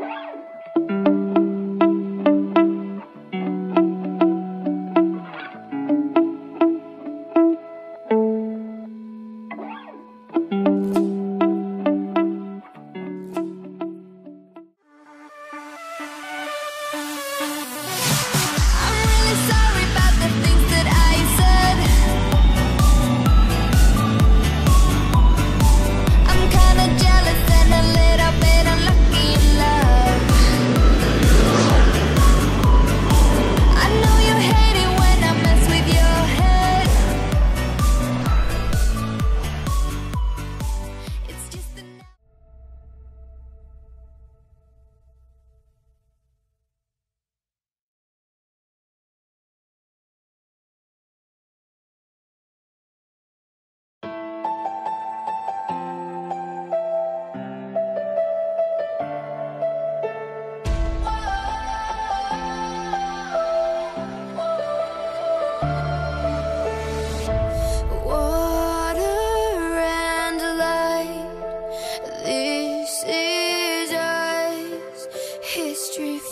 Yeah.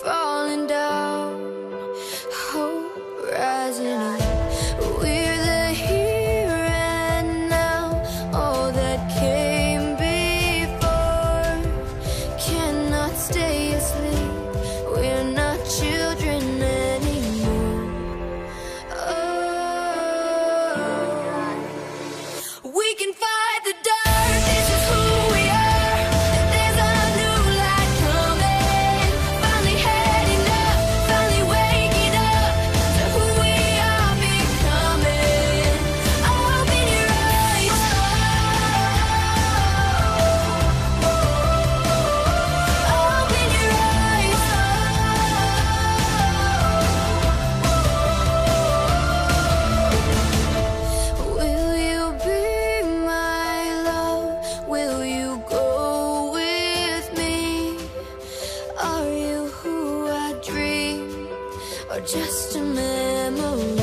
falling down. just a memory.